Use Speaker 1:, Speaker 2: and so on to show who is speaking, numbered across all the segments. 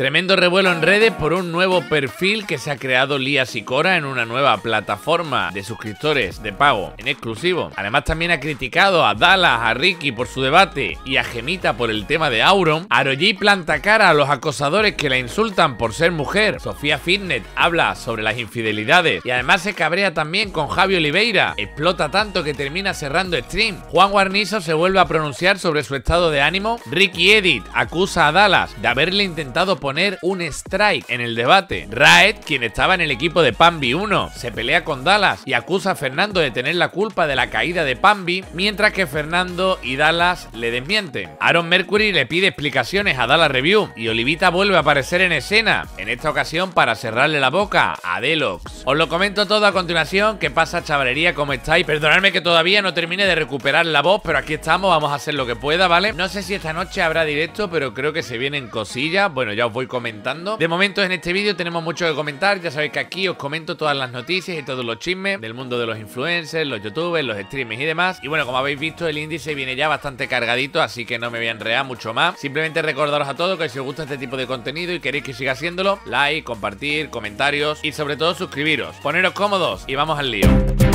Speaker 1: Tremendo revuelo en redes por un nuevo perfil que se ha creado Lía Sicora en una nueva plataforma de suscriptores de pago en exclusivo. Además también ha criticado a Dallas, a Ricky por su debate y a Gemita por el tema de Auron. Aroji planta cara a los acosadores que la insultan por ser mujer. Sofía Fitnet habla sobre las infidelidades y además se cabrea también con Javi Oliveira. Explota tanto que termina cerrando stream. Juan Guarnizo se vuelve a pronunciar sobre su estado de ánimo. Ricky Edit acusa a Dallas de haberle intentado poner un strike en el debate. Raed, quien estaba en el equipo de Pambi 1, se pelea con Dallas y acusa a Fernando de tener la culpa de la caída de Pambi, mientras que Fernando y Dallas le desmienten. Aaron Mercury le pide explicaciones a Dallas Review y Olivita vuelve a aparecer en escena, en esta ocasión para cerrarle la boca a Delox. Os lo comento todo a continuación, ¿qué pasa chavalería? ¿Cómo estáis? Perdonadme que todavía no termine de recuperar la voz, pero aquí estamos, vamos a hacer lo que pueda, ¿vale? No sé si esta noche habrá directo, pero creo que se vienen cosillas, bueno ya os voy comentando. De momento en este vídeo tenemos mucho que comentar, ya sabéis que aquí os comento todas las noticias y todos los chismes del mundo de los influencers, los youtubers, los streamers y demás. Y bueno, como habéis visto el índice viene ya bastante cargadito, así que no me voy a enredar mucho más. Simplemente recordaros a todos que si os gusta este tipo de contenido y queréis que siga haciéndolo, like, compartir, comentarios y sobre todo suscribiros. Poneros cómodos y vamos al lío.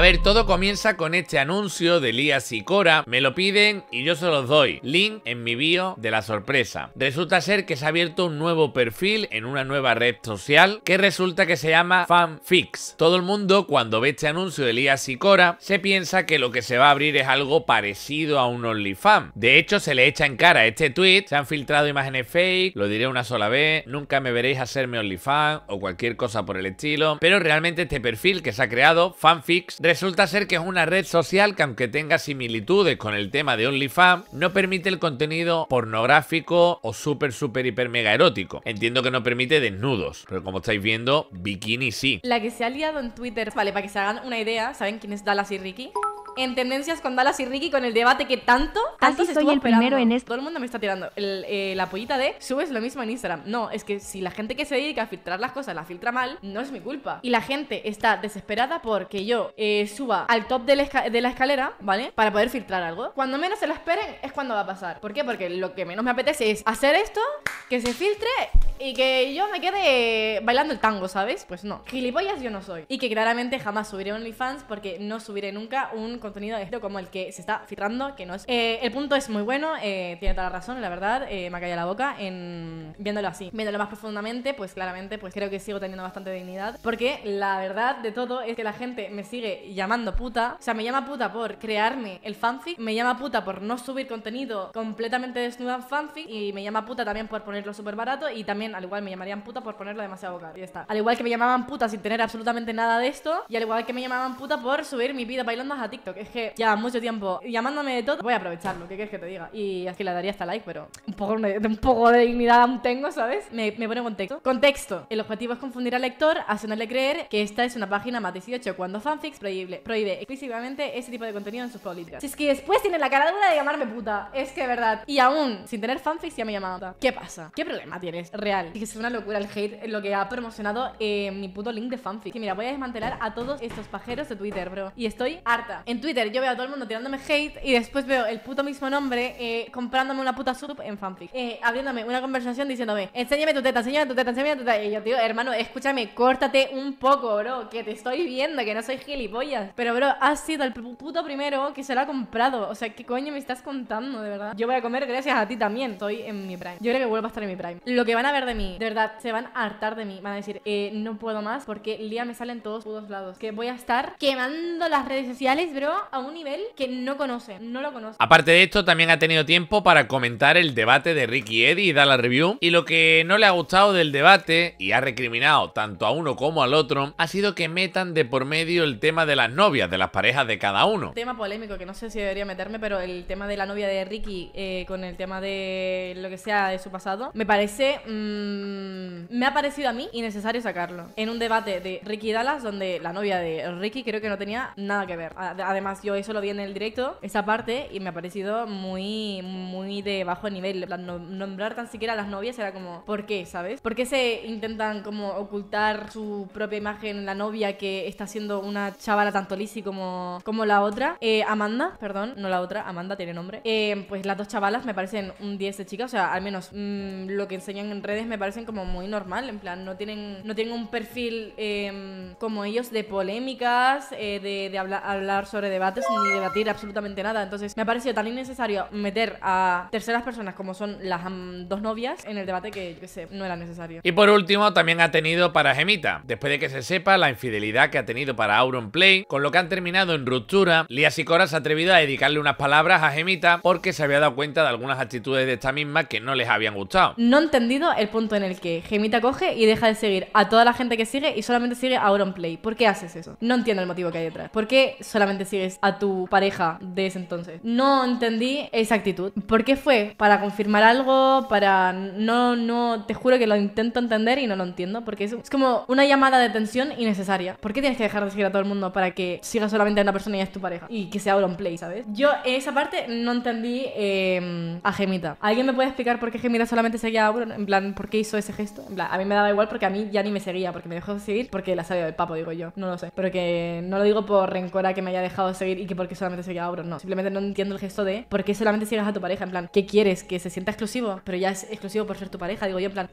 Speaker 1: A ver, todo comienza con este anuncio de Lías y Cora. Me lo piden y yo se los doy. Link en mi bio de la sorpresa. Resulta ser que se ha abierto un nuevo perfil en una nueva red social que resulta que se llama FanFix. Todo el mundo cuando ve este anuncio de Lías y Cora se piensa que lo que se va a abrir es algo parecido a un OnlyFans. De hecho, se le echa en cara este tweet. Se han filtrado imágenes fake, lo diré una sola vez. Nunca me veréis hacerme OnlyFans o cualquier cosa por el estilo. Pero realmente este perfil que se ha creado, FanFix, Resulta ser que es una red social que aunque tenga similitudes con el tema de OnlyFans, no permite el contenido pornográfico o súper, súper, hiper, mega erótico. Entiendo que no permite desnudos, pero como estáis viendo, bikini sí.
Speaker 2: La que se ha liado en Twitter, vale, para que se hagan una idea, ¿saben quién es Dallas y Ricky? En tendencias con Dallas y Ricky con el debate que tanto, tanto
Speaker 3: Así soy el primero en esto.
Speaker 2: Todo el mundo me está tirando eh, la pollita de subes lo mismo en Instagram. No, es que si la gente que se dedica a filtrar las cosas la filtra mal, no es mi culpa. Y la gente está desesperada porque yo eh, suba al top de la, de la, escalera, ¿vale? Para poder filtrar algo. Cuando menos se lo esperen es cuando va a pasar. ¿Por qué? Porque lo que menos me apetece es hacer esto, que se filtre y que yo me quede bailando el tango, ¿sabes? Pues no. Gilipollas yo no soy. Y que claramente jamás subiré OnlyFans porque no subiré nunca un contenido esto como el que se está filtrando, que no es... Eh, el punto es muy bueno, eh, tiene toda la razón, la verdad, eh, me ha caído la boca en viéndolo así. Viéndolo más profundamente, pues claramente, pues creo que sigo teniendo bastante dignidad. Porque la verdad de todo es que la gente me sigue llamando puta. O sea, me llama puta por crearme el fanfic, me llama puta por no subir contenido completamente desnuda en fanfic y me llama puta también por ponerlo súper barato y también al igual me llamarían puta por ponerlo demasiado caro. Y ya está. Al igual que me llamaban puta sin tener absolutamente nada de esto. Y al igual que me llamaban puta por subir mi vida bailando a TikTok. Es que ya mucho tiempo llamándome de todo, voy a aprovecharlo. ¿Qué quieres que te diga? Y es que le daría hasta like, pero un poco de, dignidad aún tengo, ¿sabes? Me, me pone contexto. Contexto. El objetivo es confundir al lector, haciéndole creer que esta es una página más 18 cuando fanfics prohíbe, prohíbe explícitamente ese tipo de contenido en sus políticas. Si es que después tiene la cara dura de llamarme puta. Es que verdad. Y aún, sin tener fanfics, ya me llama puta. ¿Qué pasa? ¿Qué problema tienes? Real. Y que es una locura el hate lo que ha promocionado eh, mi puto link de fanfic. Que mira, voy a desmantelar a todos estos pajeros de Twitter, bro. Y estoy harta. Twitter yo veo a todo el mundo tirándome hate y después veo el puto mismo nombre eh, comprándome una puta sub en fanfic. Eh, abriéndome una conversación diciéndome, enséñame tu teta, enséñame tu teta, enséñame tu teta. Y yo, tío, hermano, escúchame, córtate un poco, bro, que te estoy viendo, que no soy gilipollas. Pero, bro, has sido el puto primero que se lo ha comprado. O sea, ¿qué coño me estás contando, de verdad? Yo voy a comer gracias a ti también. Estoy en mi prime. Yo creo que vuelvo a estar en mi prime. Lo que van a ver de mí, de verdad, se van a hartar de mí. Van a decir, eh, no puedo más porque el día me sale en todos putos lados. Que voy a estar quemando las redes sociales, bro, a un nivel que no conoce. No lo conoce.
Speaker 1: Aparte de esto, también ha tenido tiempo para comentar el debate de Ricky Eddy y dar la review. Y lo que no le ha gustado del debate, y ha recriminado tanto a uno como al otro, ha sido que metan de por medio el tema de las novias, de las parejas de cada uno.
Speaker 2: Tema polémico que no sé si debería meterme, pero el tema de la novia de Ricky eh, con el tema de lo que sea de su pasado, me parece. Mmm, me ha parecido a mí innecesario sacarlo. En un debate de Ricky y Dallas, donde la novia de Ricky creo que no tenía nada que ver. Además además yo eso lo vi en el directo, esa parte, y me ha parecido muy, muy de bajo nivel. nombrar tan siquiera a las novias era como, ¿por qué? ¿Sabes? ¿Por qué se intentan como ocultar su propia imagen la novia que está siendo una chavala tanto lisi como, como la otra? Eh, Amanda, perdón, no la otra, Amanda tiene nombre. Eh, pues las dos chavalas me parecen un 10 de chica, o sea, al menos mm, lo que enseñan en redes me parecen como muy normal, en plan, no tienen, no tienen un perfil em, como ellos de polémicas, eh, de, de hablar sobre debates ni debatir absolutamente nada. Entonces me ha parecido tan innecesario meter a terceras personas como son las dos novias en el debate que, yo sé, no era necesario.
Speaker 1: Y por último, también ha tenido para Gemita. Después de que se sepa la infidelidad que ha tenido para Auron Play, con lo que han terminado en ruptura, Lía Sicora se ha atrevido a dedicarle unas palabras a Gemita porque se había dado cuenta de algunas actitudes de esta misma que no les habían gustado.
Speaker 2: No he entendido el punto en el que Gemita coge y deja de seguir a toda la gente que sigue y solamente sigue a Auron Play. ¿Por qué haces eso? No entiendo el motivo que hay detrás. ¿Por qué solamente a tu pareja de ese entonces? No entendí esa actitud. ¿Por qué fue? ¿Para confirmar algo? ¿Para...? No, no... Te juro que lo intento entender y no lo entiendo porque es, como una llamada de atención innecesaria. ¿Por qué tienes que dejar de seguir a todo el mundo para que sigas solamente a una persona y es tu pareja? Y que sea Auron Play, ¿sabes? Yo esa parte no entendí em, a Gemita. ¿Alguien me puede explicar por qué Gemita solamente seguía a Auron? En plan, ¿por qué hizo ese gesto? En plan, a mí me daba igual porque a mí ya ni me seguía, porque me dejó de seguir porque la sabía del papo, digo yo. No lo sé. Pero que no lo digo por rencor a que me haya dejado seguir y que porque solamente seguía a Auron. No, simplemente no entiendo el gesto de por qué solamente sigues a tu pareja. En plan, ¿qué quieres? ¿Que se sienta exclusivo? Pero ya es exclusivo por ser tu pareja. Digo yo, en plan,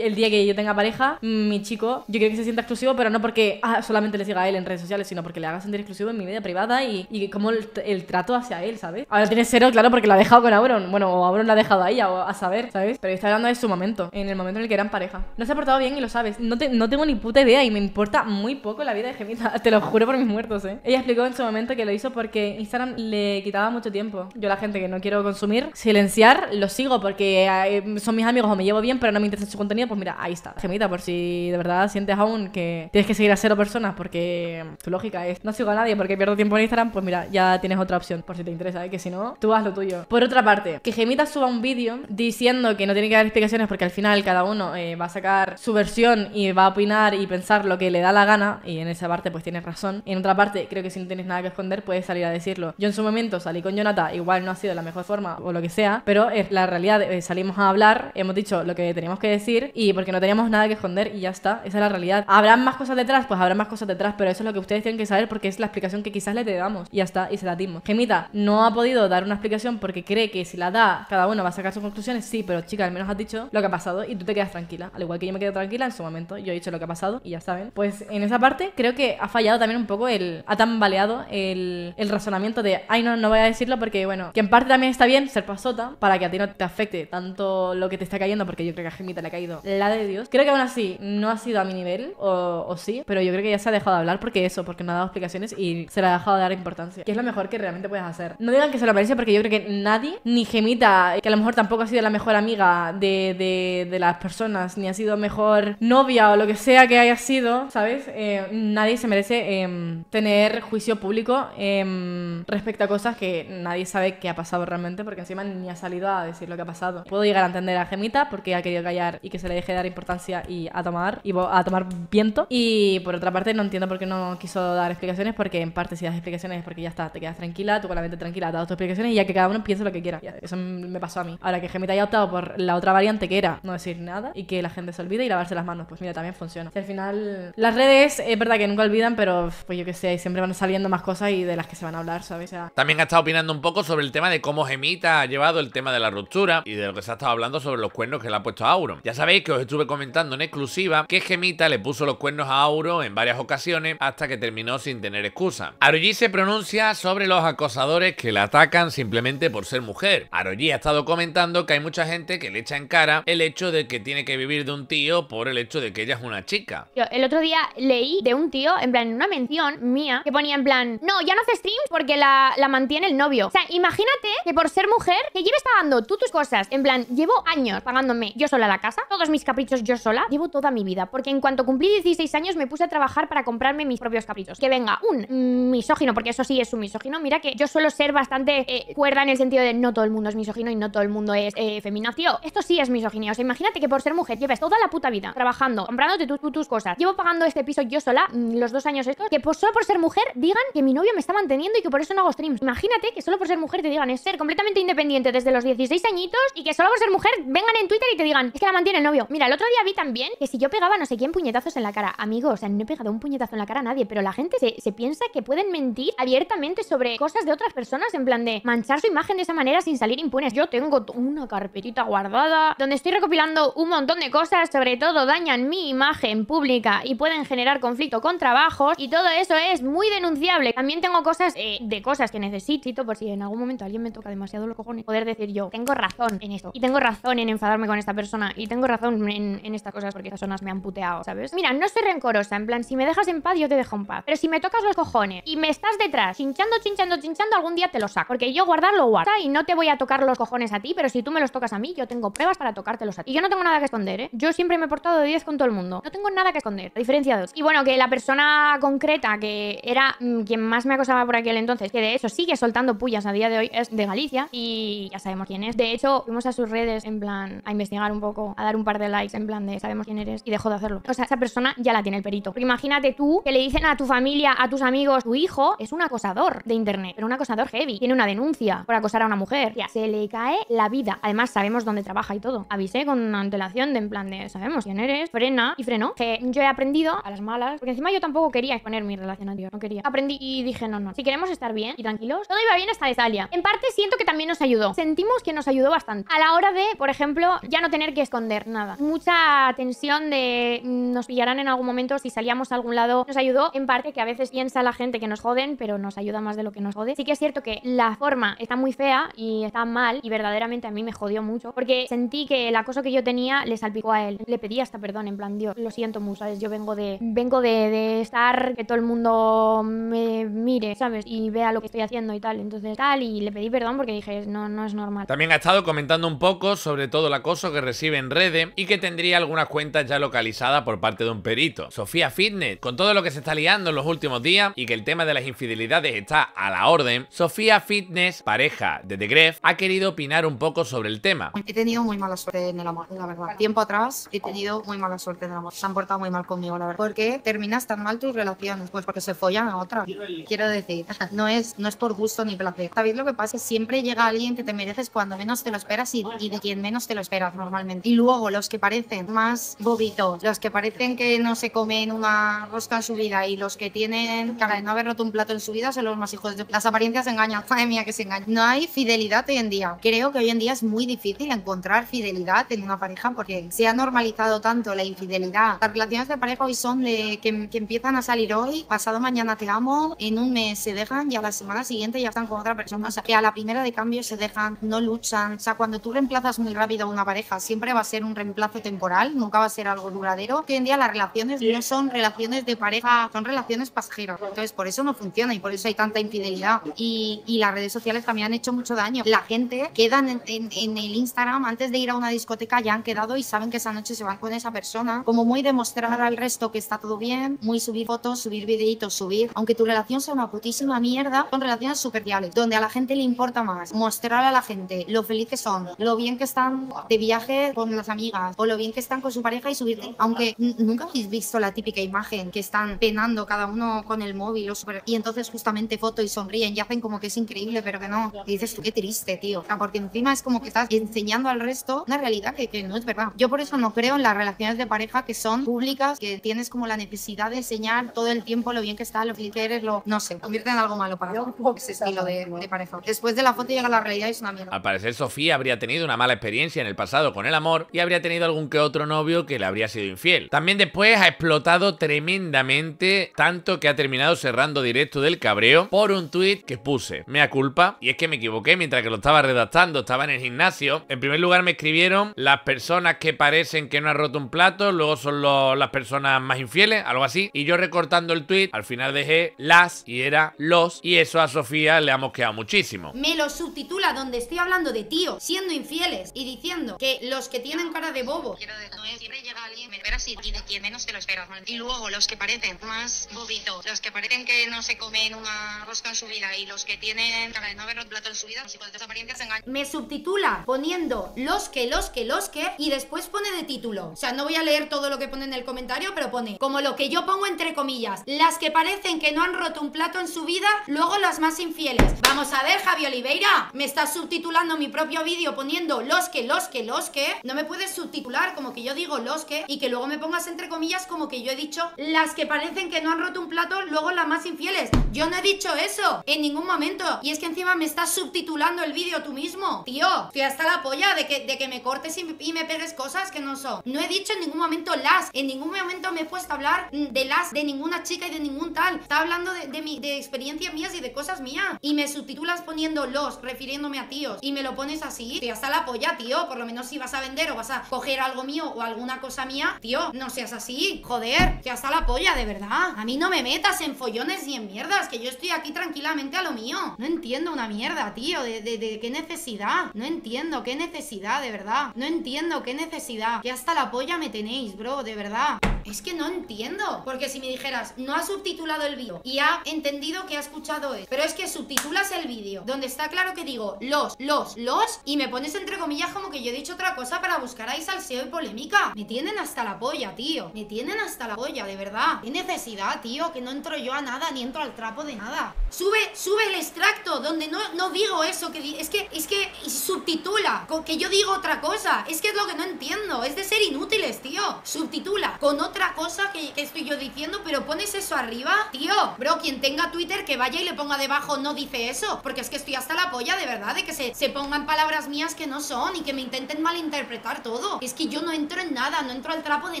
Speaker 2: el día que yo tenga pareja, mi chico, yo quiero que se sienta exclusivo, pero no porque ah, solamente le siga a él en redes sociales, sino porque le haga sentir exclusivo en mi vida privada y, y como el, trato hacia él, ¿sabes? Ahora tiene cero, claro, porque lo ha dejado con Auron. Bueno, o Auron la ha dejado a ella, o a saber, ¿sabes? Pero está hablando de su momento, en el momento en el que eran pareja. No se ha portado bien y lo sabes. No, no tengo ni puta idea y me importa muy poco la vida de Gemita. Te lo juro por mis muertos, ¿eh? Ella explicó en su momento que lo hizo porque Instagram le quitaba mucho tiempo. Yo la gente que no quiero consumir, silenciar, lo sigo porque eh, son mis amigos o me llevo bien, pero no me interesa su contenido, pues mira, ahí está. Gemita, por si de verdad sientes aún que tienes que seguir a cero personas porque tu lógica es no sigo a nadie porque pierdo tiempo en Instagram, pues mira, ya tienes otra opción por si te interesa, ¿eh? que si no, tú haz lo tuyo. Por otra parte, que Gemita suba un vídeo diciendo que no tiene que dar explicaciones porque al final cada uno eh, va a sacar su versión y va a opinar y pensar lo que le da la gana, y en esa parte pues tienes razón. En otra parte, creo que si no tienes nada que esconder, puedes salir a decirlo. Yo en su momento salí con Jonathan, igual no ha sido la mejor forma o lo que sea, pero es la realidad, eh, salimos a hablar, hemos dicho lo que teníamos que decir y porque no teníamos nada que esconder y ya está, esa es la realidad. ¿Habrán más cosas detrás? Pues habrá más cosas detrás, pero eso es lo que ustedes tienen que saber porque es la explicación que quizás le te damos y ya está, y se la dimos. Gemita no ha podido dar una explicación porque cree que si la da, cada uno va a sacar sus conclusiones, sí, pero chica, al menos has dicho lo que ha pasado y tú te quedas tranquila, al igual que yo me quedo tranquila en su momento, yo he dicho lo que ha pasado y ya saben. Pues en esa parte creo que ha fallado también un poco el, ha tambaleado el, el razonamiento de, ay no, no voy a decirlo porque bueno, que en parte también está bien ser pasota para que a ti no te afecte tanto lo que te está cayendo, porque yo creo que a Gemita le ha caído la de Dios. Creo que aún así no ha sido a mi nivel, o, o sí, pero yo creo que ya se ha dejado de hablar porque eso, porque no ha dado explicaciones y se le ha dejado de dar importancia, que es lo mejor que realmente puedes hacer. No digan que se lo merece porque yo creo que nadie, ni Gemita, que a lo mejor tampoco ha sido la mejor amiga de, de, de las personas, ni ha sido mejor novia o lo que sea que haya sido, ¿sabes? Eh, nadie se merece em, tener juicio público em, respecto a cosas que nadie sabe qué ha pasado realmente, porque encima ni ha salido a decir lo que ha pasado. Puedo llegar a entender a Gemita porque ha querido callar y que se le deje dar importancia y a tomar, y a tomar viento. Y por otra parte, no entiendo por qué no quiso dar explicaciones, porque en parte si das explicaciones es porque ya está, te quedas tranquila, tú con la mente tranquila, has dado tus explicaciones y ya que cada uno piense lo que quiera. Eso me pasó a mí. Ahora que Gemita haya optado por la otra variante que era no decir nada y que la gente se olvide y lavarse las manos, pues mira, también funciona. al final, las redes es verdad que nunca olvidan, pero pues yo que sé, siempre van saliendo más cosas y de las que se van a hablar, ¿sabes?
Speaker 1: También ha estado opinando un poco sobre el tema de cómo Gemita ha llevado el tema de la ruptura y de lo que se ha estado hablando sobre los cuernos que le ha puesto a Auron. Ya sabéis que os estuve comentando en exclusiva que Gemita le puso los cuernos a Auro en varias ocasiones hasta que terminó sin tener excusa. Aroji se pronuncia sobre los acosadores que la atacan simplemente por ser mujer. Aroji ha estado comentando que hay mucha gente que le echa en cara el hecho de que tiene que vivir de un tío por el hecho de que ella es una chica.
Speaker 3: Yo el otro día leí de un tío, en plan, en una mención mía, que ponía en plan, no, ya no hace streams porque la, la mantiene el novio. O sea, imagínate que por ser mujer, que lleves pagando tú tus cosas, en plan, llevo años pagándome yo sola la casa, todos mis caprichos yo sola, llevo toda mi vida, porque en cuanto cumplí 16 años me puse a trabajar para comprarme mis propios caprichos. Que venga un misógino, porque eso sí es un misógino, mira que yo suelo ser bastante eh, cuerda en el sentido de no todo el mundo es misógino y no todo el mundo es eh, feminacio. Esto sí es misoginia, o sea, imagínate que por ser mujer lleves toda la puta vida trabajando, comprándote tus, tus cosas, llevo pagando este piso yo sola, mm, los dos años estos, que por, solo por ser mujer digan que mi mi novio me está manteniendo y que por eso no hago streams. Imagínate que solo por ser mujer te digan es ser completamente independiente desde los 16 añitos y que solo por ser mujer vengan en Twitter y te digan es que la mantiene el novio. Mira, el otro día vi también que si yo pegaba no sé quién puñetazos en la cara, amigo, o sea, no he pegado un puñetazo en la cara a nadie, pero la gente se, se piensa que pueden mentir abiertamente sobre cosas de otras personas en plan de manchar su imagen de esa manera sin salir impunes. Yo tengo una carpetita guardada donde estoy recopilando un montón de cosas, sobre todo dañan mi imagen pública y pueden generar conflicto con trabajos y todo eso es muy denunciable. También tengo cosas eh, de cosas que necesito por si en algún momento alguien me toca demasiado los cojones, poder decir yo, tengo razón en esto y tengo razón en enfadarme con esta persona y tengo razón en, estas cosas porque estas personas me han puteado, ¿sabes? Mira, no soy rencorosa, en plan, si me dejas en paz yo te dejo en paz, pero si me tocas los cojones y me estás detrás chinchando, chinchando, chinchando, algún día te lo saco, porque yo guardarlo guarda y no te voy a tocar los cojones a ti, pero si tú me los tocas a mí, yo tengo pruebas para tocártelos a ti. Y yo no tengo nada que esconder, ¿eh? Yo siempre me he portado de 10 con todo el mundo. No tengo nada que esconder, a diferencia de otros. Y bueno, que la persona concreta que era mm, quien más me acosaba por aquel entonces, que de hecho sigue soltando pullas a día de hoy, es de Galicia y ya sabemos quién es. De hecho, fuimos a sus redes en plan a investigar un poco, a dar un par de likes en plan de sabemos quién eres y dejó de hacerlo. O sea, esa persona ya la tiene el perito. Porque imagínate tú que le dicen a tu familia, a tus amigos, tu hijo es un acosador de internet, pero un acosador heavy. Tiene una denuncia por acosar a una mujer. Ya, se le cae la vida. Además, sabemos dónde trabaja y todo. Avisé con antelación de en plan de sabemos quién eres, frena y frenó. Que yo he aprendido a las malas, porque encima yo tampoco quería exponer mi relación a Dios, no quería. Aprendí y dije, no, no. Si queremos estar bien y tranquilos, todo iba bien hasta Italia. En parte siento que también nos ayudó. Sentimos que nos ayudó bastante. A la hora de, por ejemplo, ya no tener que esconder nada. Mucha tensión de mm, nos pillarán en algún momento si salíamos a algún lado. Nos ayudó en parte que a veces piensa la gente que nos joden, pero nos ayuda más de lo que nos jode. Sí que es cierto que la forma está muy fea y está mal y verdaderamente a mí me jodió mucho porque sentí que el acoso que yo tenía le salpicó a él. Le pedí hasta perdón, en plan, Dios, lo siento mucho, ¿sabes? Yo vengo de vengo de, de estar que todo el mundo me mire, ¿sabes? Y vea lo que estoy haciendo y tal. Entonces, tal, y le pedí perdón porque dije, no, no es normal.
Speaker 1: También ha estado comentando un poco sobre todo el acoso que recibe en redes y que tendría algunas cuentas ya localizadas por parte de un perito. Sofía Fitness, con todo lo que se está liando en los últimos días y que el tema de las infidelidades está a la orden, Sofía Fitness, pareja de The Gref, ha querido opinar un poco sobre el tema.
Speaker 4: He tenido muy mala suerte en el amor, la verdad. Tiempo atrás he tenido muy mala suerte en el amor. Se han portado muy mal conmigo, la verdad. ¿Por qué terminas tan mal tus relaciones? Pues porque se follan a otra. Quiero decir, no es, no es por gusto ni placer. ¿Sabéis lo que pasa? Siempre llega alguien que te mereces cuando menos te lo esperas y, y de quien menos te lo esperas normalmente. Y luego los que parecen más bobitos, los que parecen que no se comen una rosca en su vida y los que tienen cara de no haber roto un plato en su vida son los más hijos de... Las apariencias engañan. Madre mía, que se engañan. No hay fidelidad hoy en día. Creo que hoy en día es muy difícil encontrar fidelidad en una pareja porque se ha normalizado tanto la infidelidad. Las relaciones de pareja hoy son de que, que empiezan a salir hoy, pasado mañana te amo, en un mes se dejan y a la semana siguiente ya están con otra persona. O sea, que a la primera de cambio se dejan, no luchan. O sea, cuando tú reemplazas muy rápido a una pareja, siempre va a ser un reemplazo temporal, nunca va a ser algo duradero. Hoy en día las relaciones no son relaciones de pareja, son relaciones pasajeras. Entonces, por eso no funciona y por eso hay tanta infidelidad. Y, y las redes sociales también han hecho mucho daño. La gente quedan en, en, en el Instagram antes de ir a una discoteca, ya han quedado y saben que esa noche se van con esa persona. Como muy demostrar al resto que está todo bien, muy subir fotos, subir videitos, subir. Aunque tu relación sea una putísima mierda, son relaciones superficiales, donde a la gente le importa más mostrar a la gente lo feliz que son, lo bien que están de viaje con las amigas o lo bien que están con su pareja y subirte. Aunque nunca habéis visto la típica imagen que están penando cada uno con el móvil o super- y entonces justamente foto y sonríen y hacen como que es increíble, pero que no. Y dices tú, qué triste, tío. O sea, porque encima es como que estás enseñando al resto una realidad que, que no es verdad. Yo por eso no creo en las relaciones de pareja que son públicas, que tienes como la necesidad de enseñar todo el tiempo lo bien que está, lo feliz que eres, lo no sé, convierte en algo malo para ese estilo de, de pareja. Después de la foto llega la realidad y es una mierda.
Speaker 1: Al parecer Sofía habría tenido una mala experiencia en el pasado con el amor y habría tenido algún que otro novio que le habría sido infiel. También después ha explotado tremendamente, tanto que ha terminado cerrando directo del cabreo por un tuit que puse. Mea culpa, y es que me equivoqué mientras que lo estaba redactando, estaba en el gimnasio. En primer lugar me escribieron las personas que parecen que no han roto un plato, luego son las personas más infieles, algo así. Y yo recortando el tuit, al final dejé las y era los, y eso a Sofía le ha mosqueado muchísimo.
Speaker 5: Me lo subtitula donde estoy hablando de tíos siendo infieles y diciendo que los que tienen cara de bobo
Speaker 4: Quiero decir, no es siempre llega alguien, me esperas y, y de quien menos te lo esperas. ¿no? Y luego los que parecen más bobitos, los que parecen que no se comen una rosca en su vida y los que tienen cara de no haber roto un plato en su vida, los hijos de esas apariencias se engañan.
Speaker 5: me subtitula poniendo los que, los que, los que y después pone de título. O sea, no voy a leer todo lo que pone en el comentario, pero pone como lo que yo pongo entre comillas. Las que parecen que no han roto un plato en su vida, luego las más infieles. Vamos a ver, Javi Oliveira, me estás subtitulando mi propio vídeo poniendo los que, los que, los que. No me puedes subtitular como que yo digo los que y que luego me pongas entre comillas como que yo he dicho las que parecen que no han roto un plato, luego las más infieles. Yo no he dicho eso en ningún momento. Y es que encima me estás subtitulando el vídeo tú mismo. Tío, estoy hasta la polla de que, de que me cortes y, y me pegues cosas que no son. No he dicho en ningún momento las. En ningún momento me he puesto a hablar de las de ninguna chica y de ningún tal. Está hablando de, de, mi, de experiencias mías y de cosas mías. Y me subtitulas poniendo los, refiriéndome a tíos. Y me lo pones así. Estoy hasta la polla, tío. Por lo menos si vas a vender o vas a coger algo mío o alguna cosa mía, tío, no seas así. Joder, que hasta la polla, de verdad. A mí no me metas en follones y en mierdas, que yo estoy aquí tranquilamente a lo mío. No entiendo una mierda, tío. De, de, qué necesidad. No entiendo qué necesidad, de verdad. No entiendo qué necesidad. Que hasta la polla me tenéis, bro, de verdad. Es que no entiendo. Porque si me dijeras, no ha subtitulado el vídeo y ha entendido que ha escuchado esto. Pero es que subtitulas el vídeo donde está claro que digo los, los, los y me pones entre comillas como que yo he dicho otra cosa para buscar ahí salseo y polémica. Me tienen hasta la polla, tío. Me tienen hasta la polla, de verdad. ¿Qué necesidad, tío? Que no entro yo a nada ni entro al trapo de nada. Sube, sube el extracto donde no, no digo eso que es que es que subtitula que yo digo otra cosa. Es que es lo que no entiendo. Es de ser inútiles, tío. Subtitula con otra cosa que estoy yo diciendo, pero pones eso arriba, tío. Bro, quien tenga Twitter que vaya y le ponga debajo no dice eso. Porque es que estoy hasta la polla, de verdad, de que se, se pongan palabras mías que no son y que me intenten malinterpretar todo. Es que yo no entro en nada, no entro al trapo de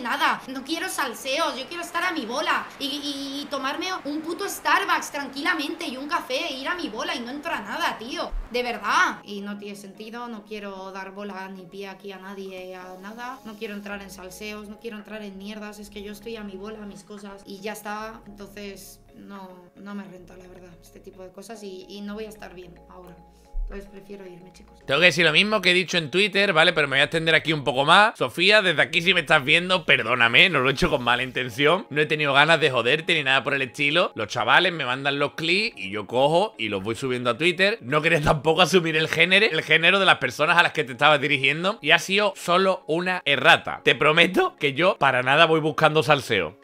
Speaker 5: nada. No quiero salseos, yo quiero estar a mi bola y, tomarme un puto Starbucks tranquilamente y un café e ir a mi bola y no entro a nada, tío. De verdad. Y no tiene sentido, no quiero dar bola ni pie aquí a nadie, a nada. No quiero entrar en salseos, no quiero entrar en mierdas. Es que yo estoy a mi bola, a mis cosas y ya está. Entonces, no, no me renta, la verdad, este tipo de cosas y, no voy a estar bien ahora. Entonces prefiero irme, chicos.
Speaker 1: Tengo que decir lo mismo que he dicho en Twitter, ¿vale? Pero me voy a extender aquí un poco más. Sofía, desde aquí si me estás viendo, perdóname, no lo he hecho con mala intención. No he tenido ganas de joderte ni nada por el estilo. Los chavales me mandan los clics y yo cojo y los voy subiendo a Twitter. No quería tampoco asumir el género, el género de las personas a las que te estabas dirigiendo. Y ha sido solo una errata. Te prometo que yo para nada voy buscando salseo.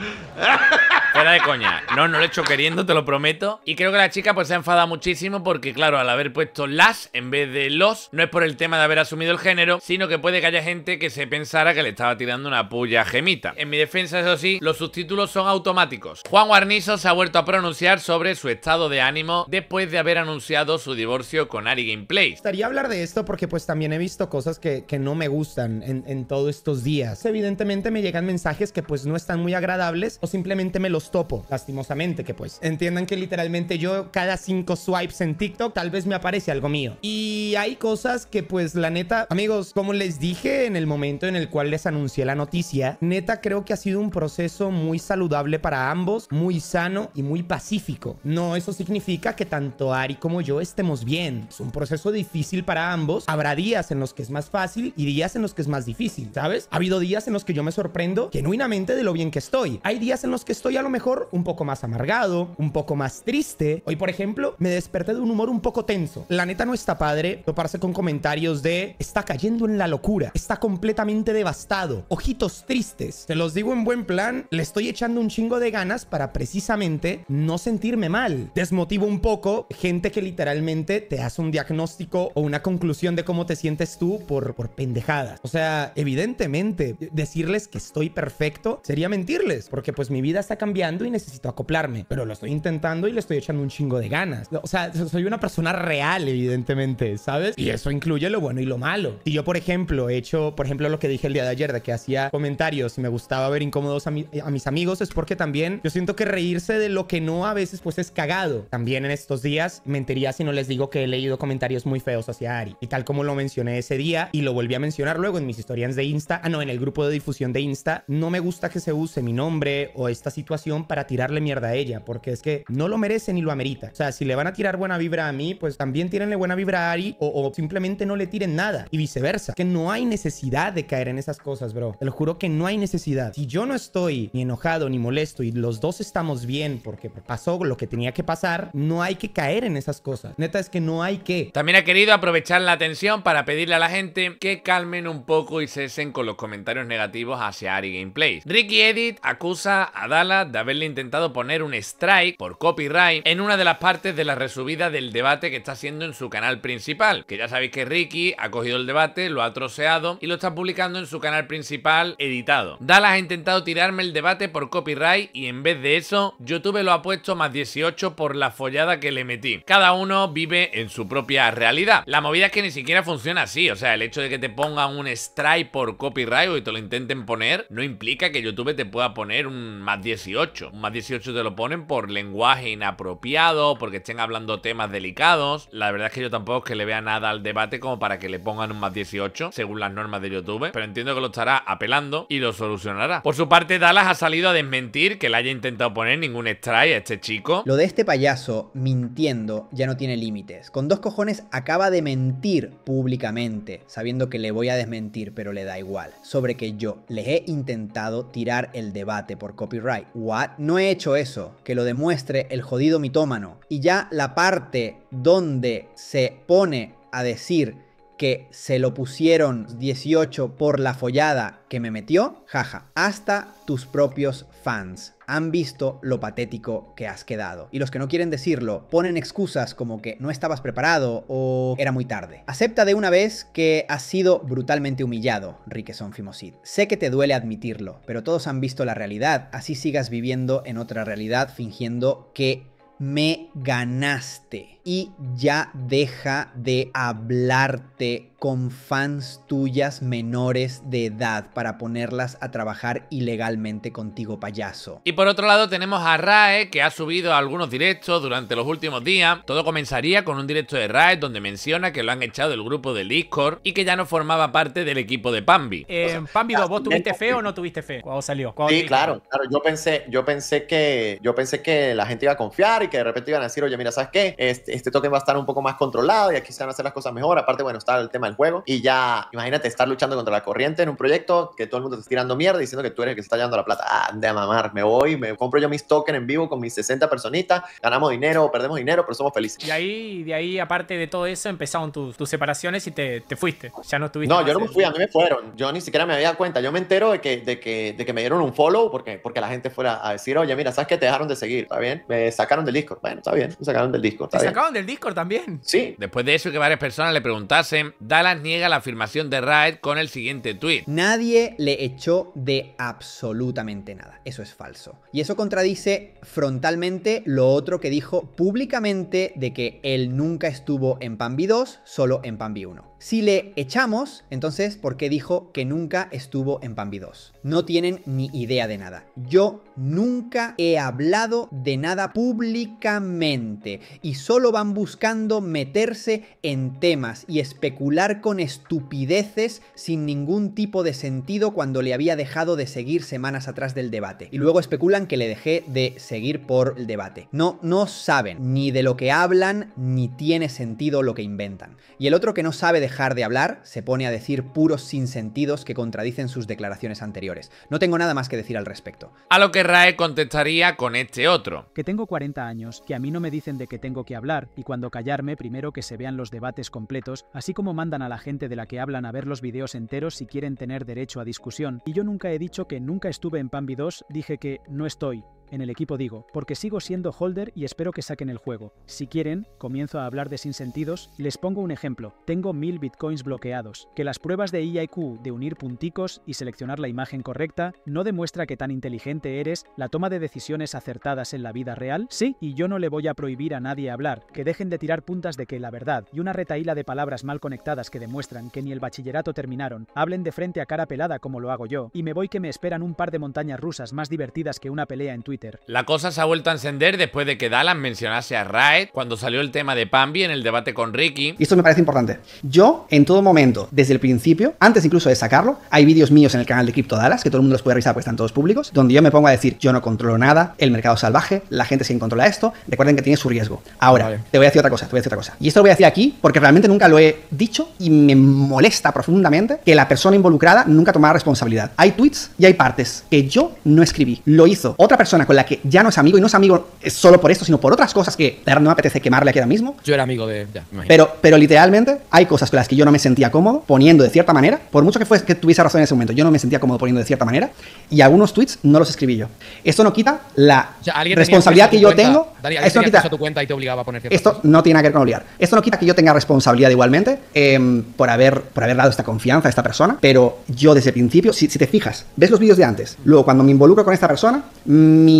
Speaker 1: Ha ha ha! Fuera de coña. No, no lo he hecho queriendo, te lo prometo. Y creo que la chica pues se ha enfadado muchísimo porque, claro, al haber puesto las en vez de los, no es por el tema de haber asumido el género, sino que puede que haya gente que se pensara que le estaba tirando una puya gemita. En mi defensa, eso sí, los subtítulos son automáticos. Juan Guarnizo se ha vuelto a pronunciar sobre su estado de ánimo después de haber anunciado su divorcio con Ari Gameplay.
Speaker 6: gustaría hablar de esto porque pues también he visto cosas que, que no me gustan en, en todos estos días. Evidentemente me llegan mensajes que pues no están muy agradables o simplemente me los topo, lastimosamente, que pues entiendan que literalmente yo cada cinco swipes en TikTok tal vez me aparece algo mío. Y hay cosas que pues la neta, amigos, como les dije en el momento en el cual les anuncié la noticia, neta creo que ha sido un proceso muy saludable para ambos, muy sano y muy pacífico. No, eso significa que tanto Ari como yo estemos bien. Es un proceso difícil para ambos. Habrá días en los que es más fácil y días en los que es más difícil, ¿sabes? Ha habido días en los que yo me sorprendo genuinamente de lo bien que estoy. Hay días en los que estoy a lo mejor un poco más amargado, un poco más triste. Hoy, por ejemplo, me desperté de un humor un poco tenso. La neta no está padre toparse con comentarios de está cayendo en la locura, está completamente devastado, ojitos tristes. Te los digo en buen plan, le estoy echando un chingo de ganas para precisamente no sentirme mal. Desmotivo un poco gente que literalmente te hace un diagnóstico o una conclusión de cómo te sientes tú por, por pendejadas. O sea, evidentemente, decirles que estoy perfecto sería mentirles, porque pues mi vida está cambiando y necesito acoplarme, pero lo estoy intentando y le estoy echando un chingo de ganas. O sea, soy una persona real, evidentemente, ¿sabes? Y eso incluye lo bueno y lo malo. Si yo, por ejemplo, he hecho, por ejemplo, lo que dije el día de ayer, de que hacía comentarios y me gustaba ver incómodos a, mi, a mis amigos, es porque también yo siento que reírse de lo que no a veces pues es cagado. También en estos días mentiría si no les digo que he leído comentarios muy feos hacia Ari. Y tal como lo mencioné ese día y lo volví a mencionar luego en mis historias de Insta, ah no, en el grupo de difusión de Insta, no me gusta que se use mi nombre o esta situación para tirarle mierda a ella, porque es que no lo merece ni lo amerita. O sea, si le van a tirar buena vibra a mí, pues también tírenle buena vibra a Ari o, simplemente no le tiren nada y viceversa. Que no hay necesidad de caer en esas cosas, bro. Te lo juro que no hay necesidad. Si yo no estoy ni enojado ni molesto y los dos estamos bien porque pasó lo que tenía que pasar, no hay que caer en esas cosas. Neta es que no hay que.
Speaker 1: También ha querido aprovechar la atención para pedirle a la gente que calmen un poco y cesen con los comentarios negativos hacia Ari Gameplays. Ricky Edit acusa a Dallas de haberle intentado poner un strike por copyright en una de las partes de la resubida del debate que está haciendo en su canal principal. Que ya sabéis que Ricky ha cogido el debate, lo ha troceado y lo está publicando en su canal principal editado. Dallas ha intentado tirarme el debate por copyright y en vez de eso, YouTube lo ha puesto más 18 por la follada que le metí. Cada uno vive en su propia realidad. La movida es que ni siquiera funciona así. O sea, el hecho de que te pongan un strike por copyright o que te lo intenten poner, no implica que YouTube te pueda poner un más 18. Un más 18 te lo ponen por lenguaje inapropiado, porque estén hablando temas delicados. La verdad es que yo tampoco es que le vea nada al debate como para que le pongan un más 18, según las normas de YouTube. Pero entiendo que lo estará apelando y lo solucionará. Por su parte, Dallas ha salido a desmentir que le haya intentado poner ningún strike a este chico.
Speaker 7: Lo de este payaso mintiendo ya no tiene límites. Con dos cojones acaba de mentir públicamente, sabiendo que le voy a desmentir, pero le da igual. Sobre que yo les he intentado tirar el debate por copyright. ¿What? No he hecho eso. Que lo demuestre el jodido mitómano. Y ya la parte donde se pone a decir que se lo pusieron 18 por la follada que me metió, jaja, hasta tus propios fans han visto lo patético que has quedado. Y los que no quieren decirlo ponen excusas como que no estabas preparado o era muy tarde. Acepta de una vez que has sido brutalmente humillado, Riqueson Fimosid. Sé que te duele admitirlo, pero todos han visto la realidad, así sigas viviendo en otra realidad fingiendo que me ganaste. Y ya deja de hablarte con fans tuyas menores de edad para ponerlas a trabajar ilegalmente contigo, payaso.
Speaker 1: Y por otro lado tenemos a Rae, que ha subido algunos directos durante los últimos días. Todo comenzaría con un directo de Rae donde menciona que lo han echado del grupo del Discord y que ya no formaba parte del equipo de Pambi.
Speaker 8: Eh, Pambi, ¿vos tuviste fe o no tuviste fe cuando salió?
Speaker 9: Sí, claro, claro. Yo pensé, yo pensé que, yo pensé que la gente iba a confiar y que de repente iban a decir, oye, mira, ¿sabes qué? Este, este token va a estar un poco más controlado y aquí se van a hacer las cosas mejor. Aparte, bueno, está el tema del juego. Y ya, imagínate estar luchando contra la corriente en un proyecto que todo el mundo te está tirando mierda diciendo que tú eres el que se está llevando la plata. Ah, de a mamar, me voy, me compro yo mis tokens en vivo con mis 60 personitas, ganamos dinero o perdemos dinero, pero somos felices.
Speaker 8: Y ahí, de ahí, aparte de todo eso, empezaron tus, tus separaciones y te, te fuiste. Ya no estuviste.
Speaker 9: No, yo no me fui, a mí me fueron. Yo ni siquiera me había dado cuenta. Yo me entero de que, de que, de que me dieron un follow porque, porque la gente fuera a decir, oye, mira, ¿sabes qué? Te dejaron de seguir, ¿está bien? Me sacaron del Discord. Bueno, está bien, me sacaron del Discord,
Speaker 8: ¿Te
Speaker 9: ¿está bien?
Speaker 8: Del Discord también?
Speaker 9: Sí,
Speaker 1: Después de eso y que varias personas le preguntasen, Dallas niega la afirmación de Raed con el siguiente tweet.
Speaker 7: Nadie le echó de absolutamente nada. Eso es falso. Y eso contradice frontalmente lo otro que dijo públicamente de que él nunca estuvo en Pambi 2, solo en Pambi 1. Si le echamos, entonces, ¿por qué dijo que nunca estuvo en Pambi 2? No tienen ni idea de nada. Yo nunca he hablado de nada públicamente y solo van buscando meterse en temas y especular con estupideces sin ningún tipo de sentido cuando le había dejado de seguir semanas atrás del debate. Y luego especulan que le dejé de seguir por el debate. No, no saben ni de lo que hablan ni tiene sentido lo que inventan. Y el otro que no sabe dejar de hablar se pone a decir puros sinsentidos que contradicen sus declaraciones anteriores. No tengo nada más que decir al respecto.
Speaker 1: A lo que Raed contestaría con este otro.
Speaker 10: que tengo 40 años, que a mí no me dicen de que tengo que hablar y cuando callarme primero que se vean los debates completos, así como mandan a la gente de la que hablan a ver los videos enteros si quieren tener derecho a discusión. Y yo nunca he dicho que nunca estuve en Pambi 2, dije que no estoy. En el equipo digo, porque sigo siendo holder y espero que saquen el juego. Si quieren, comienzo a hablar de sinsentidos, les pongo un ejemplo. Tengo mil bitcoins bloqueados. Que las pruebas de EIQ de unir punticos y seleccionar la imagen correcta no demuestra que tan inteligente eres, la toma de decisiones acertadas en la vida real. Sí, y yo no le voy a prohibir a nadie hablar. Que dejen de tirar puntas de que la verdad y una retaíla de palabras mal conectadas que demuestran que ni el bachillerato terminaron, hablen de frente a cara pelada como lo hago yo. Y me voy que me esperan un par de montañas rusas más divertidas que una pelea en Twitter. Twitter.
Speaker 1: La cosa se ha vuelto a encender después de que Dallas mencionase a Raed cuando salió el tema de Pambi en el debate con Ricky.
Speaker 11: Y esto me parece importante. Yo, en todo momento, desde el principio, antes incluso de sacarlo, hay vídeos míos en el canal de Crypto Dallas, que todo el mundo los puede revisar porque están todos públicos, donde yo me pongo a decir, yo no controlo nada, el mercado salvaje, la gente sin controla esto, recuerden que tiene su riesgo. Ahora,
Speaker 12: Vale.
Speaker 11: te voy a decir otra cosa, te voy a decir otra cosa. Y esto lo voy a decir aquí porque realmente nunca lo he dicho y me molesta profundamente que la persona involucrada nunca tomara responsabilidad. Hay tweets y hay partes que yo no escribí. Lo hizo otra persona con la que ya no es amigo y no es amigo eh, solo por esto, sino por otras cosas que no me apetece quemarle aquí ahora mismo.
Speaker 12: Yo era amigo de. Ya.
Speaker 11: Pero, pero literalmente hay cosas con las que yo no me sentía cómodo poniendo de cierta manera, por mucho que, fuese, que tuviese razón en ese momento, yo no me sentía cómodo poniendo de cierta manera, y algunos tweets no los escribí yo. Esto no quita la
Speaker 12: O sea,
Speaker 11: responsabilidad que yo
Speaker 12: cuenta.
Speaker 11: tengo.
Speaker 12: Dani,
Speaker 11: esto no quita,
Speaker 12: tu cuenta y te obligaba a poner
Speaker 11: esto no tiene nada que ver con obligar. Esto no quita que yo tenga responsabilidad igualmente em, por, haber, por haber dado esta confianza a esta persona, pero yo desde el principio, si, si te fijas, ves los vídeos de antes, luego cuando me involucro con esta persona, mi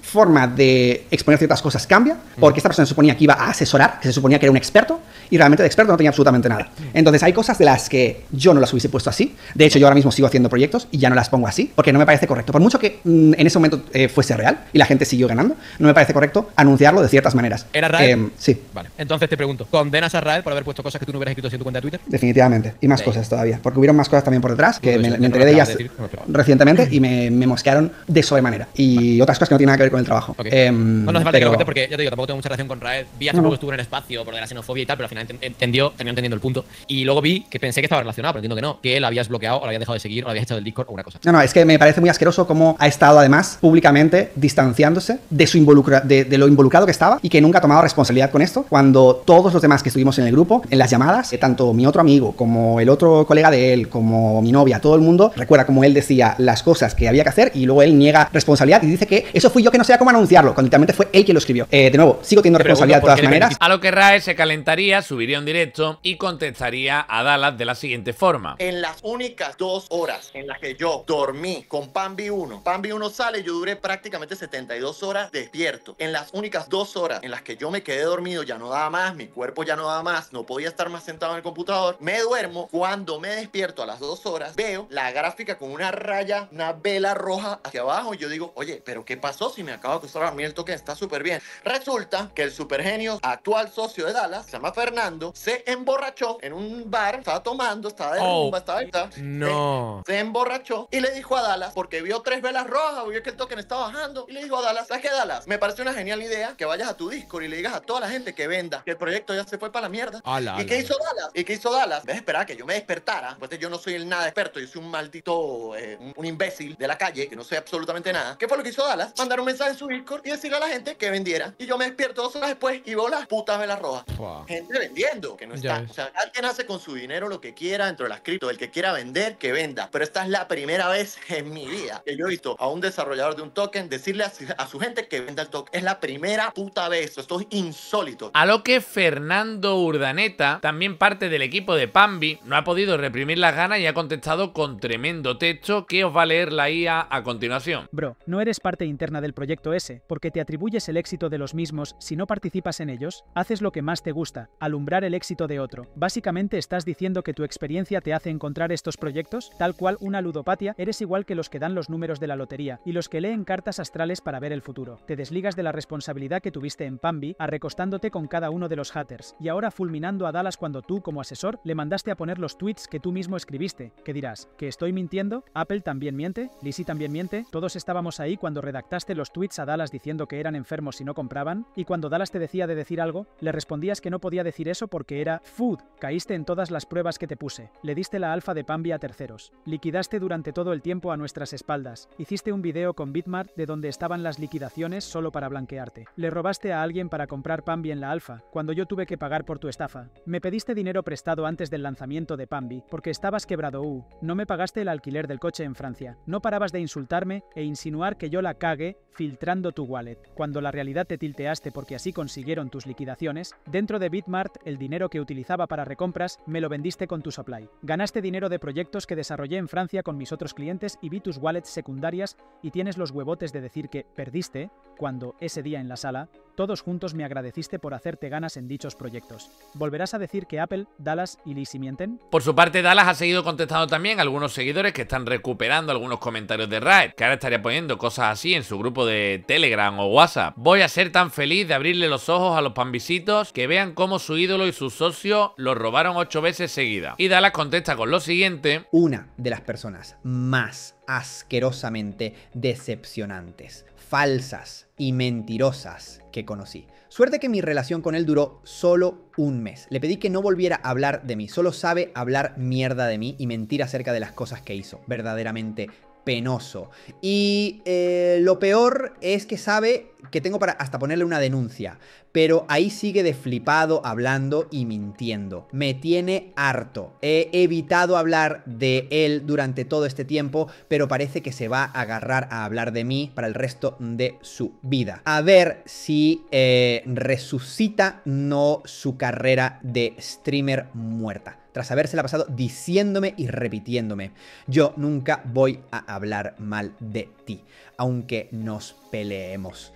Speaker 11: forma de exponer ciertas cosas cambia, porque esta persona se suponía que iba a asesorar, que se suponía que era un experto, y realmente de experto no tenía absolutamente nada. Entonces hay cosas de las que yo no las hubiese puesto así. De hecho, yo ahora mismo sigo haciendo proyectos y ya no las pongo así, porque no me parece correcto. Por mucho que mm, en ese momento eh, fuese real y la gente siguió ganando, no me parece correcto anunciarlo de ciertas maneras.
Speaker 12: ¿Era Raed?
Speaker 11: Em, sí.
Speaker 12: Vale. Entonces te pregunto: ¿condenas a Raed por haber puesto cosas que tú no hubieras escrito en tu cuenta de Twitter?
Speaker 11: Definitivamente. Y más
Speaker 12: Sí.
Speaker 11: cosas todavía. Porque hubieron más cosas también por detrás que
Speaker 12: Pues
Speaker 11: me, me
Speaker 12: no
Speaker 11: enteré de ellas
Speaker 12: de decir, no esperaba.
Speaker 11: recientemente y me, me mosquearon de sobremanera. Y otras cosas que no tienen nada que ver con el trabajo.
Speaker 12: Ok.
Speaker 11: Em,
Speaker 12: No, no hace falta que
Speaker 11: pero-
Speaker 12: lo cuentes porque ya te digo, tampoco tengo mucha relación con Raed. Vi hace
Speaker 11: No, no.
Speaker 12: poco estuve en el espacio por de la xenofobia y tal, pero al final enten- entendió, terminó entendiendo el punto. Y luego vi que pensé que estaba relacionado, pero entiendo que no, que él habías bloqueado o lo habías dejado de seguir o lo habías echado del Discord o una cosa.
Speaker 11: No, no, es que me parece muy asqueroso cómo ha estado además públicamente distanciándose de, su involucra de, de lo involucrado que estaba y que nunca ha tomado responsabilidad con esto, cuando todos los demás que estuvimos en el grupo, en las llamadas, eh, tanto mi otro amigo como el otro colega de él, como mi novia, todo el mundo recuerda cómo él decía las cosas que había que hacer y luego él niega responsabilidad y dice que eso fui yo que no sabía cómo anunciarlo, cuando literalmente fue él quien lo escribió. Eh, de nuevo, sigo teniendo responsabilidad de todas maneras.
Speaker 1: A lo que Raed se calentaría, subiría un directo y contestaría a Dallas de la siguiente forma.
Speaker 9: En las únicas dos horas en las que yo dormí con Pambi 1, Pambi 1 sale, yo duré prácticamente 72 horas despierto. En las únicas dos horas en las que yo me quedé dormido, ya no daba más, mi cuerpo ya no daba más, no podía estar más sentado en el computador. Me duermo, cuando me despierto a las dos horas, veo la gráfica con una raya, una vela roja hacia abajo. Y yo digo, oye, pero ¿qué pasó si me acabo de acostar a el token? Está súper bien. Resulta que el supergenio, actual socio de Dallas, se llama Fernando, se emborrachó en un bar, estaba tomando, estaba de
Speaker 12: Oh,
Speaker 9: rumba, estaba estaba-
Speaker 12: No.
Speaker 9: se emborrachó y le dijo a Dallas, porque vio tres velas rojas, vio que el token estaba bajando, y le dijo a Dallas, ¿sabes qué, Dallas? Me parece una genial idea que vayas a tu Discord y le digas a toda la gente que venda, que el proyecto ya se fue para la mierda.
Speaker 12: Ala,
Speaker 9: ¿Y
Speaker 12: ala,
Speaker 9: qué hizo Dallas? ¿Y qué hizo Dallas? De esperar que yo me despertara, pues yo no soy el nada experto, yo soy un maldito, eh, un, un imbécil de la calle, que no sé absolutamente nada. ¿Qué fue lo que hizo Dallas? Mandar un mensaje en su Discord y decirle a la gente que vendiera. Y yo me despierto dos horas después y veo las putas velas rojas.
Speaker 12: Fua.
Speaker 9: Gente vendiendo, que no
Speaker 12: Ya
Speaker 9: está. O sea, alguien hace con su dinero lo que quiera dentro de las cripto. El que quiera vender, que venda. Pero esta es la primera vez en mi vida que yo he visto a un desarrollador de un token decirle a su, a su gente que venda el token. Es la primera puta vez. Esto es insólito.
Speaker 1: A lo que Fernando Urdaneta, también parte del equipo de Pambi, no ha podido reprimir las ganas y ha contestado con tremendo texto que os va a leer la IA a continuación.
Speaker 10: Bro, no eres parte interna del proyecto ese, porque te atribuyes el éxito de los mismos si no participas en ellos, haces lo que más te gusta, alumbrar el éxito de otro. Básicamente estás diciendo que tu experiencia te hace encontrar estos proyectos, tal cual una ludopatia, eres igual que los que dan los números de la lotería y los que leen cartas astrales para ver el futuro. Te desligas de la responsabilidad que tuviste en Pambi, arrecostándote con cada uno de los haters, y ahora fulminando a Dallas cuando tú, como asesor, le mandaste a poner los tweets que tú mismo escribiste. ¿Qué dirás? ¿Que estoy mintiendo? ¿Apple también miente? ¿Lizzie también miente? Todos estábamos ahí cuando redactaste los tweets a Dallas diciendo que eran enfermos si no compraban, y cuando Dallas te decía de decir algo, le respondías que no podía decir eso porque era food. Caíste en todas las pruebas que te puse. Le diste la alfa de Pambi a terceros. Liquidaste durante todo el tiempo a nuestras espaldas. Hiciste un video con Bitmart de donde estaban las liquidaciones solo para blanquearte. Le robaste a alguien para comprar Pambi en la alfa, cuando yo tuve que pagar por tu estafa. Me pediste dinero prestado antes del lanzamiento de Pambi, porque estabas quebrado U. No me pagaste el alquiler del coche en Francia. No parabas de insultarme e insinuar que yo la cague filtrando tu wallet. Cuando la realidad te tilteaste porque así consiguieron tus liquidaciones, dentro de Bitmart el dinero que utilizaba para recompras me lo vendiste con tu supply. Ganaste dinero de proyectos que desarrollé en Francia con mis otros clientes y vi tus wallets secundarias y tienes los huevotes de decir que perdiste, cuando ese día en la sala Todos juntos me agradeciste por hacerte ganas en dichos proyectos. ¿Volverás a decir que Apple, Dallas y Lizzie mienten?
Speaker 1: Por su parte, Dallas ha seguido contestando también a algunos seguidores que están recuperando algunos comentarios de Riot, que ahora estaría poniendo cosas así en su grupo de Telegram o WhatsApp. Voy a ser tan feliz de abrirle los ojos a los panvisitos que vean cómo su ídolo y su socio lo robaron ocho veces seguida. Y Dallas contesta con lo siguiente.
Speaker 7: Una de las personas más asquerosamente decepcionantes, falsas y mentirosas que conocí. Suerte que mi relación con él duró solo un mes. Le pedí que no volviera a hablar de mí, solo sabe hablar mierda de mí y mentir acerca de las cosas que hizo. Verdaderamente penoso. Y eh, lo peor es que sabe que tengo para hasta ponerle una denuncia. Pero ahí sigue de flipado hablando y mintiendo. Me tiene harto. He evitado hablar de él durante todo este tiempo, pero parece que se va a agarrar a hablar de mí para el resto de su vida. A ver si eh, resucita no su carrera de streamer muerta tras habérsela pasado diciéndome y repitiéndome, yo nunca voy a hablar mal de ti, aunque nos peleemos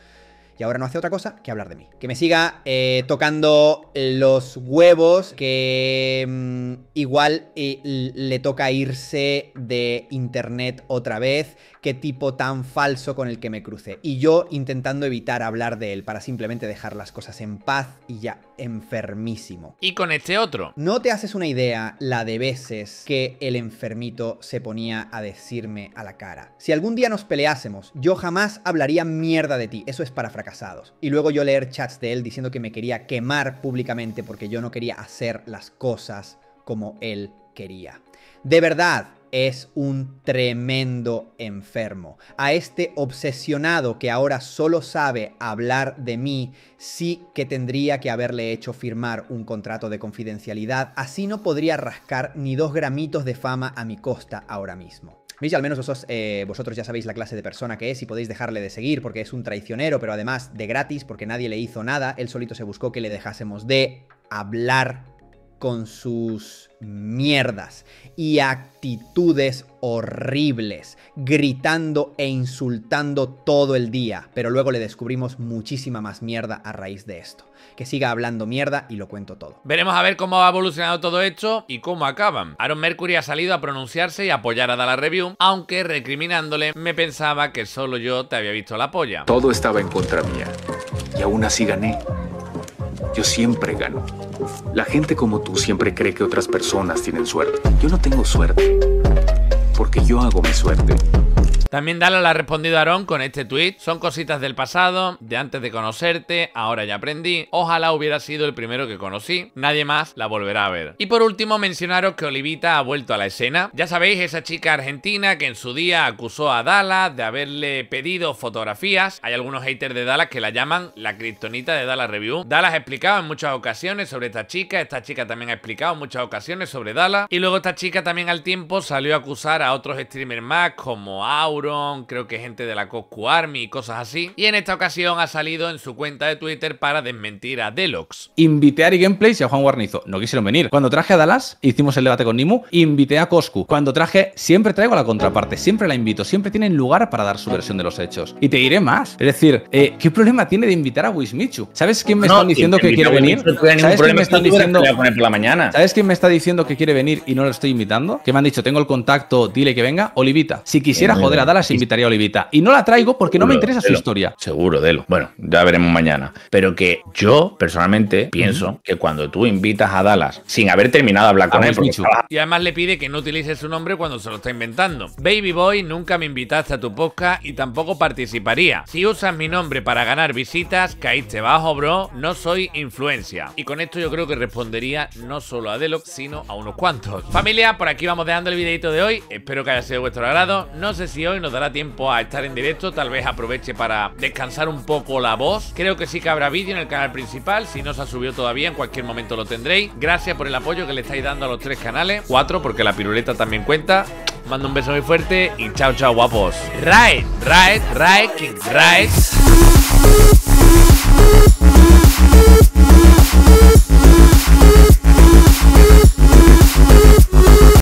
Speaker 7: y ahora no hace otra cosa que hablar de mí. Que me siga eh, tocando los huevos, que mm, igual eh, le toca irse de internet otra vez, qué tipo tan falso con el que me cruce. Y yo intentando evitar hablar de él para simplemente dejar las cosas en paz y ya enfermísimo.
Speaker 1: Y con este otro.
Speaker 7: No te haces una idea la de veces que el enfermito se ponía a decirme a la cara. Si algún día nos peleásemos, yo jamás hablaría mierda de ti. Eso es para fracasados. Y luego yo leer chats de él diciendo que me quería quemar públicamente porque yo no quería hacer las cosas como él quería. De verdad, es un tremendo enfermo. A este obsesionado que ahora solo sabe hablar de mí, sí que tendría que haberle hecho firmar un contrato de confidencialidad, así no podría rascar ni dos gramitos de fama a mi costa ahora mismo. ¿Veis? Al menos eh, vosotros, ya sabéis la clase de persona que es y podéis dejarle de seguir porque es un traicionero, pero además de gratis porque nadie le hizo nada, él solito se buscó que le dejásemos de hablar con sus mierdas y actitudes horribles, gritando e insultando todo el día, pero luego le descubrimos muchísima más mierda a raíz de esto. Que siga hablando mierda y lo cuento todo.
Speaker 1: Veremos a ver cómo ha evolucionado todo esto y cómo acaban. Aaron Mercury ha salido a pronunciarse y apoyar a Dala Review, aunque recriminándole me pensaba que solo yo te había visto la polla.
Speaker 13: Todo estaba en contra mía y aún así gané. Yo siempre gano. La gente como tú siempre cree que otras personas tienen suerte. Yo no tengo suerte, porque yo hago mi suerte.
Speaker 1: También Dala le ha respondido a Aaron con este tweet. Son cositas del pasado, de antes de conocerte, ahora ya aprendí. Ojalá hubiera sido el primero que conocí. Nadie más la volverá a ver. Y por último, mencionaros que Olivita ha vuelto a la escena. Ya sabéis, esa chica argentina que en su día acusó a Dala de haberle pedido fotografías. Hay algunos haters de Dala que la llaman la kriptonita de Dala Review. Dala ha explicado en muchas ocasiones sobre esta chica. Esta chica también ha explicado en muchas ocasiones sobre Dala. Y luego esta chica también al tiempo salió a acusar a otros streamers más como Auro creo que gente de la Coscu Army y cosas así. Y en esta ocasión ha salido en su cuenta de Twitter para desmentir a Delox.
Speaker 14: Invité a Ari Gameplays y a Juan Guarnizo. No quisieron venir. Cuando traje a Dallas, hicimos el debate con Nimu, invité a Coscu. Cuando traje, siempre traigo a la contraparte, siempre la invito, siempre tienen lugar para dar su versión de los hechos. Y te diré más. Es decir, eh, ¿qué problema tiene de invitar a Wismichu? ¿Sabes quién me están diciendo que quiere venir? ¿Sabes quién me están diciendo?
Speaker 15: la mañana.
Speaker 14: ¿Sabes quién me está diciendo que quiere venir y no lo estoy invitando? Que me han dicho, tengo el contacto, dile que venga. Olivita. Si quisiera joder a Dallas, invitaría a Olivita. Y no la traigo porque no me interesa su historia.
Speaker 15: Seguro, Delo. Bueno, ya veremos mañana. Pero que yo, personalmente, pienso que cuando tú invitas a Dallas sin haber terminado de hablar con él.
Speaker 1: Y además le pide que no utilice su nombre cuando se lo está inventando. Baby Boy, nunca me invitaste a tu podcast y tampoco participaría. Si usas mi nombre para ganar visitas, caíste bajo, bro. No soy influencia. Y con esto yo creo que respondería no solo a Delox, sino a unos cuantos. Familia, por aquí vamos dejando el videito de hoy. Espero que haya sido de vuestro agrado. No sé si hoy y nos dará tiempo a estar en directo. Tal vez aproveche para descansar un poco la voz. Creo que sí que habrá vídeo en el canal principal. Si no se ha subido todavía, en cualquier momento lo tendréis. Gracias por el apoyo que le estáis dando a los tres canales. Cuatro, porque la piruleta también cuenta. Mando un beso muy fuerte y chao, chao, guapos. Raid, raid, raid, king, raid.